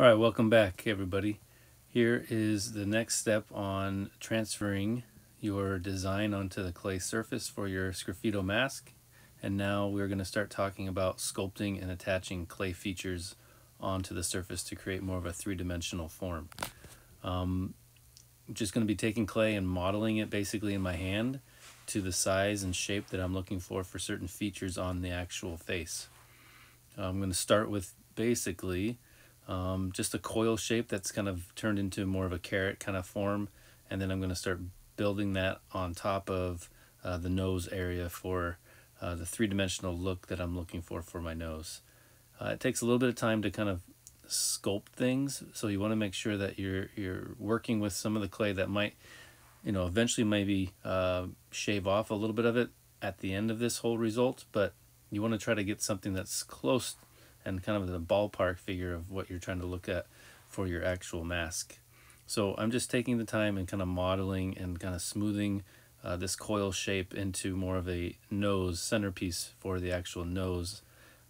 All right, welcome back, everybody. Here is the next step on transferring your design onto the clay surface for your Sgraffito mask. And now we're going to start talking about sculpting and attaching clay features onto the surface to create more of a three-dimensional form. Um, just going to be taking clay and modeling it basically in my hand to the size and shape that I'm looking for for certain features on the actual face. I'm going to start with basically um, just a coil shape that's kind of turned into more of a carrot kind of form and then I'm going to start building that on top of uh, the nose area for uh, the three-dimensional look that I'm looking for for my nose. Uh, it takes a little bit of time to kind of sculpt things so you want to make sure that you're you're working with some of the clay that might you know eventually maybe uh, shave off a little bit of it at the end of this whole result but you want to try to get something that's close and kind of the ballpark figure of what you're trying to look at for your actual mask. So I'm just taking the time and kind of modeling and kind of smoothing uh, this coil shape into more of a nose centerpiece for the actual nose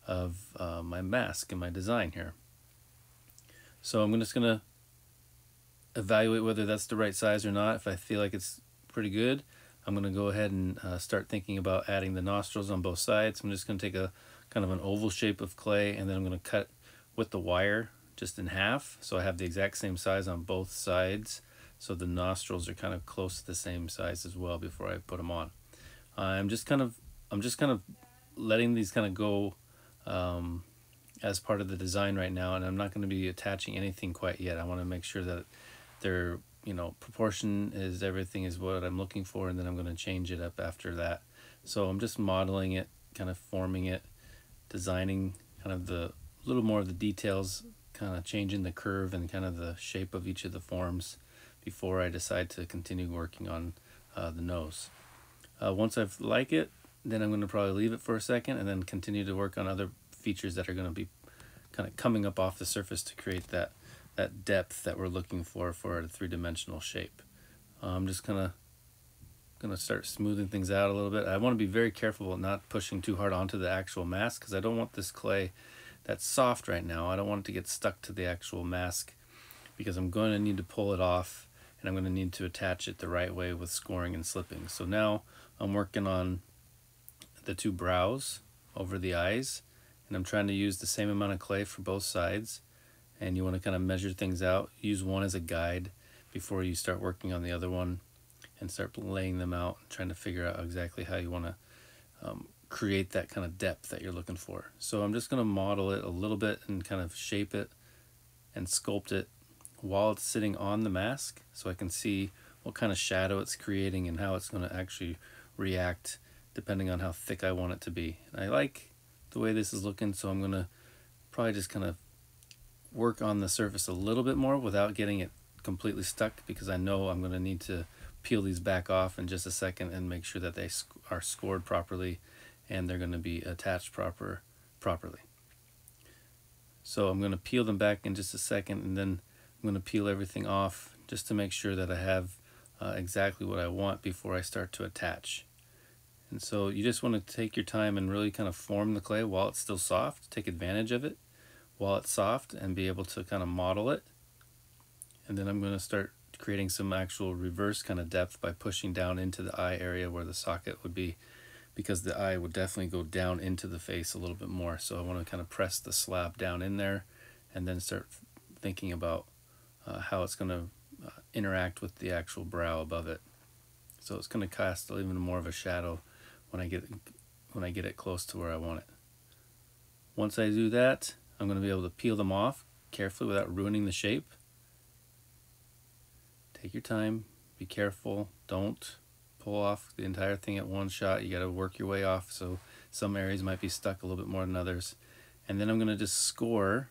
of uh, my mask and my design here. So I'm just going to evaluate whether that's the right size or not. If I feel like it's pretty good, I'm going to go ahead and uh, start thinking about adding the nostrils on both sides. I'm just going to take a kind of an oval shape of clay and then I'm going to cut with the wire just in half so I have the exact same size on both sides so the nostrils are kind of close to the same size as well before I put them on. I'm just kind of I'm just kind of letting these kind of go um, as part of the design right now and I'm not going to be attaching anything quite yet. I want to make sure that their you know proportion is everything is what I'm looking for and then I'm going to change it up after that. So I'm just modeling it, kind of forming it designing kind of the little more of the details, kind of changing the curve and kind of the shape of each of the forms before I decide to continue working on uh, the nose. Uh, once I like it, then I'm going to probably leave it for a second and then continue to work on other features that are going to be kind of coming up off the surface to create that that depth that we're looking for for a three-dimensional shape. Uh, I'm just kind of going to start smoothing things out a little bit. I want to be very careful about not pushing too hard onto the actual mask because I don't want this clay that's soft right now. I don't want it to get stuck to the actual mask because I'm going to need to pull it off and I'm going to need to attach it the right way with scoring and slipping. So now I'm working on the two brows over the eyes and I'm trying to use the same amount of clay for both sides and you want to kind of measure things out. Use one as a guide before you start working on the other one and start laying them out and trying to figure out exactly how you want to um, create that kind of depth that you're looking for. So I'm just going to model it a little bit and kind of shape it and sculpt it while it's sitting on the mask so I can see what kind of shadow it's creating and how it's going to actually react depending on how thick I want it to be. And I like the way this is looking so I'm going to probably just kind of work on the surface a little bit more without getting it completely stuck because I know I'm going to need to peel these back off in just a second and make sure that they sc are scored properly and they're going to be attached proper properly. So I'm going to peel them back in just a second and then I'm going to peel everything off just to make sure that I have uh, exactly what I want before I start to attach. And so you just want to take your time and really kind of form the clay while it's still soft, take advantage of it while it's soft and be able to kind of model it. And then I'm going to start creating some actual reverse kind of depth by pushing down into the eye area where the socket would be because the eye would definitely go down into the face a little bit more. So I want to kind of press the slab down in there and then start thinking about uh, how it's going to uh, interact with the actual brow above it. So it's going to cast even more of a shadow when I get when I get it close to where I want it. Once I do that, I'm going to be able to peel them off carefully without ruining the shape. Take your time, be careful, don't pull off the entire thing at one shot. You got to work your way off so some areas might be stuck a little bit more than others. And then I'm going to just score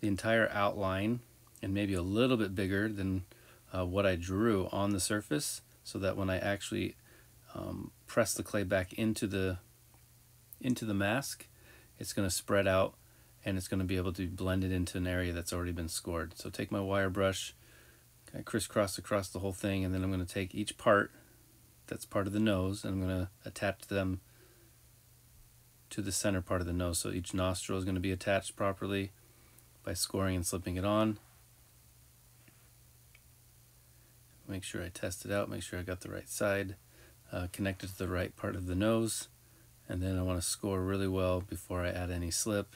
the entire outline and maybe a little bit bigger than uh, what I drew on the surface so that when I actually um, press the clay back into the into the mask it's going to spread out and it's going to be able to be blended into an area that's already been scored. So take my wire brush I crisscross across the whole thing and then I'm going to take each part that's part of the nose and I'm going to attach them to the center part of the nose. So each nostril is going to be attached properly. by scoring and slipping it on. Make sure I test it out, make sure I got the right side uh, connected to the right part of the nose. And then I want to score really well before I add any slip.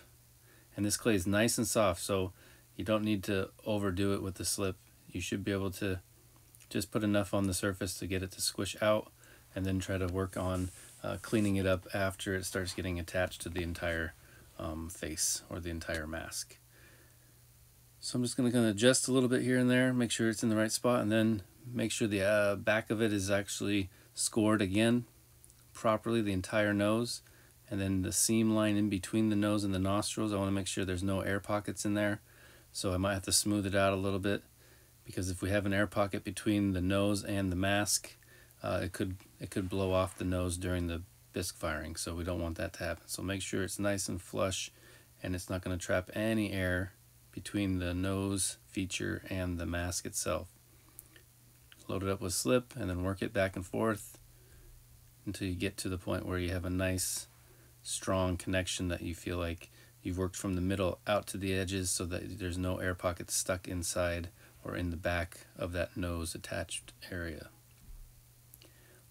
And this clay is nice and soft, so you don't need to overdo it with the slip. You should be able to just put enough on the surface to get it to squish out and then try to work on uh, cleaning it up after it starts getting attached to the entire um, face or the entire mask. So I'm just going to kind of adjust a little bit here and there, make sure it's in the right spot, and then make sure the uh, back of it is actually scored again properly, the entire nose. And then the seam line in between the nose and the nostrils, I want to make sure there's no air pockets in there. So I might have to smooth it out a little bit because if we have an air pocket between the nose and the mask, uh, it could it could blow off the nose during the bisque firing. So we don't want that to happen. So make sure it's nice and flush and it's not going to trap any air between the nose feature and the mask itself. Load it up with slip and then work it back and forth until you get to the point where you have a nice strong connection that you feel like you've worked from the middle out to the edges so that there's no air pockets stuck inside or in the back of that nose attached area.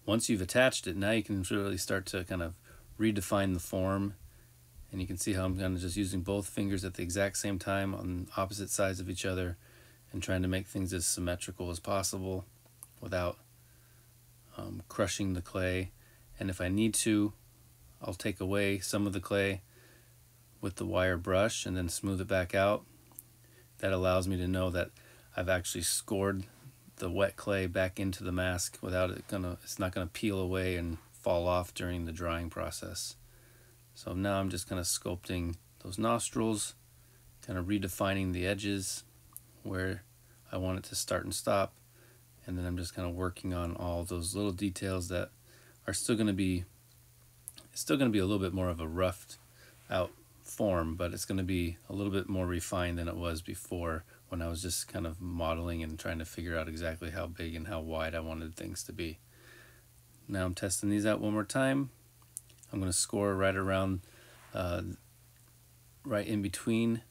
Once you've attached it, now you can really start to kind of redefine the form and you can see how I'm kind of just using both fingers at the exact same time on opposite sides of each other and trying to make things as symmetrical as possible without um, crushing the clay. And if I need to, I'll take away some of the clay with the wire brush and then smooth it back out. That allows me to know that I've actually scored the wet clay back into the mask without it gonna, it's not gonna peel away and fall off during the drying process. So now I'm just kind of sculpting those nostrils, kind of redefining the edges where I want it to start and stop. And then I'm just kind of working on all those little details that are still going to be, it's still going to be a little bit more of a roughed out form, but it's going to be a little bit more refined than it was before when I was just kind of modeling and trying to figure out exactly how big and how wide I wanted things to be. Now I'm testing these out one more time. I'm going to score right around, uh, right in between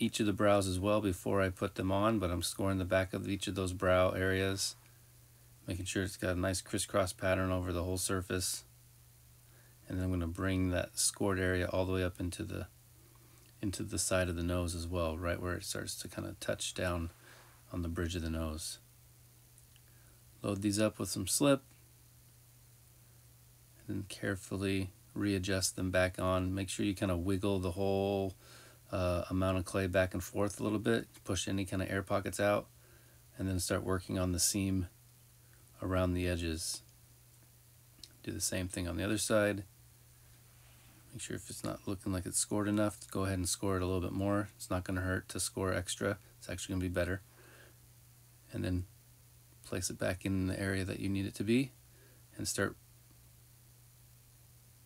each of the brows as well before I put them on, but I'm scoring the back of each of those brow areas, making sure it's got a nice crisscross pattern over the whole surface. And then I'm going to bring that scored area all the way up into the into the side of the nose as well, right where it starts to kind of touch down on the bridge of the nose. Load these up with some slip and carefully readjust them back on. Make sure you kind of wiggle the whole uh, amount of clay back and forth a little bit, push any kind of air pockets out, and then start working on the seam around the edges. Do the same thing on the other side. Make sure if it's not looking like it's scored enough, go ahead and score it a little bit more. It's not going to hurt to score extra. It's actually going to be better. And then place it back in the area that you need it to be and start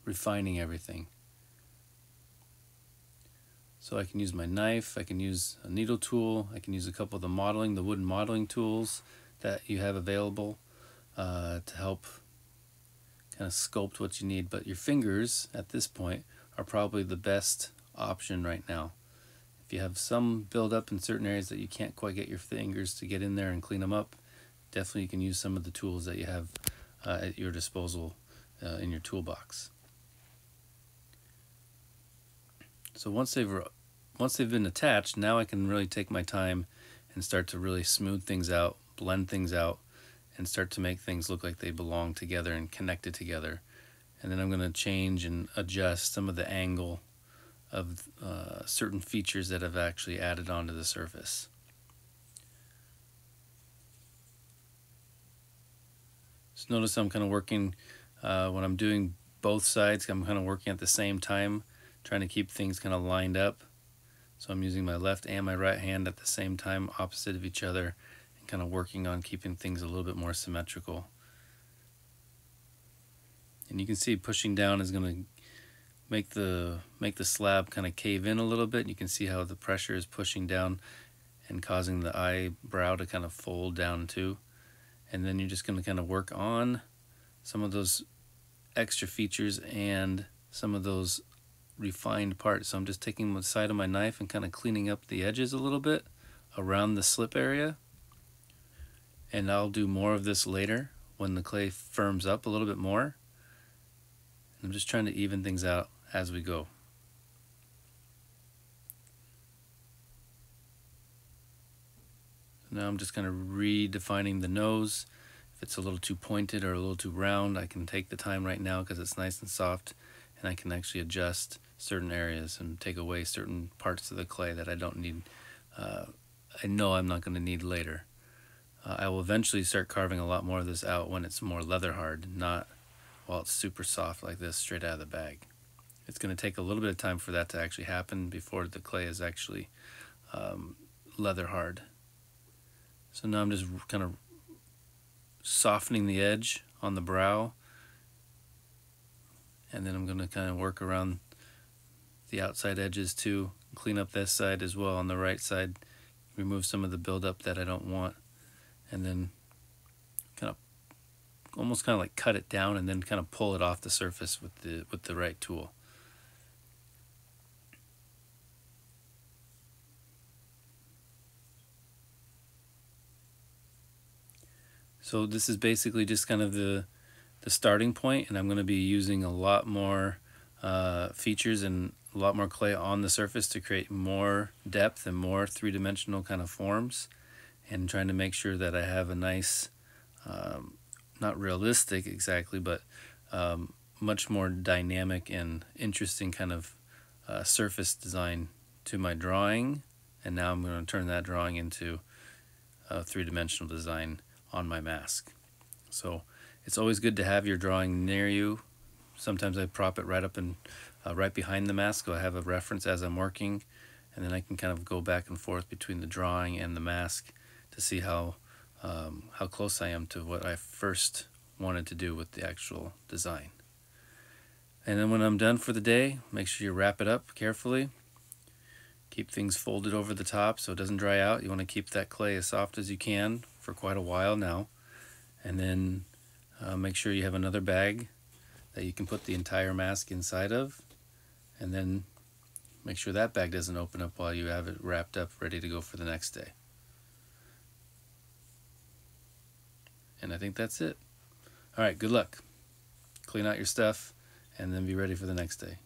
refining everything. So I can use my knife, I can use a needle tool, I can use a couple of the modeling, the wooden modeling tools that you have available uh, to help kind of sculpt what you need. But your fingers at this point are probably the best option right now. If you have some buildup in certain areas that you can't quite get your fingers to get in there and clean them up, definitely you can use some of the tools that you have uh, at your disposal uh, in your toolbox. So once they've once they've been attached, now I can really take my time and start to really smooth things out, blend things out, and start to make things look like they belong together and connected together. And then I'm going to change and adjust some of the angle of uh, certain features that I've actually added onto the surface. So notice I'm kind of working, uh, when I'm doing both sides, I'm kind of working at the same time trying to keep things kind of lined up. So I'm using my left and my right hand at the same time, opposite of each other, kind of working on keeping things a little bit more symmetrical. And you can see pushing down is going to make the make the slab kind of cave in a little bit. You can see how the pressure is pushing down and causing the eyebrow to kind of fold down too. And then you're just going to kind of work on some of those extra features and some of those refined parts. So I'm just taking the side of my knife and kind of cleaning up the edges a little bit around the slip area. And I'll do more of this later when the clay firms up a little bit more. I'm just trying to even things out as we go. Now I'm just kind of redefining the nose. If it's a little too pointed or a little too round, I can take the time right now because it's nice and soft and I can actually adjust certain areas and take away certain parts of the clay that I don't need. Uh, I know I'm not going to need later. Uh, I will eventually start carving a lot more of this out when it's more leather hard, not while it's super soft like this straight out of the bag. It's going to take a little bit of time for that to actually happen before the clay is actually um, leather hard. So now I'm just kind of softening the edge on the brow. And then I'm going to kind of work around the outside edges too. Clean up this side as well on the right side. Remove some of the buildup that I don't want. And then kind of almost kind of like cut it down and then kind of pull it off the surface with the with the right tool. So this is basically just kind of the, the starting point and I'm going to be using a lot more uh, features and a lot more clay on the surface to create more depth and more three-dimensional kind of forms and trying to make sure that I have a nice, um, not realistic exactly, but um, much more dynamic and interesting kind of uh, surface design to my drawing and now I'm going to turn that drawing into a three-dimensional design on my mask. So it's always good to have your drawing near you. Sometimes I prop it right up and uh, right behind the mask so I have a reference as I'm working and then I can kind of go back and forth between the drawing and the mask to see how um, how close I am to what I first wanted to do with the actual design. And then when I'm done for the day, make sure you wrap it up carefully. Keep things folded over the top so it doesn't dry out. You want to keep that clay as soft as you can for quite a while now. And then uh, make sure you have another bag that you can put the entire mask inside of. And then make sure that bag doesn't open up while you have it wrapped up ready to go for the next day. And I think that's it. All right, good luck. Clean out your stuff and then be ready for the next day.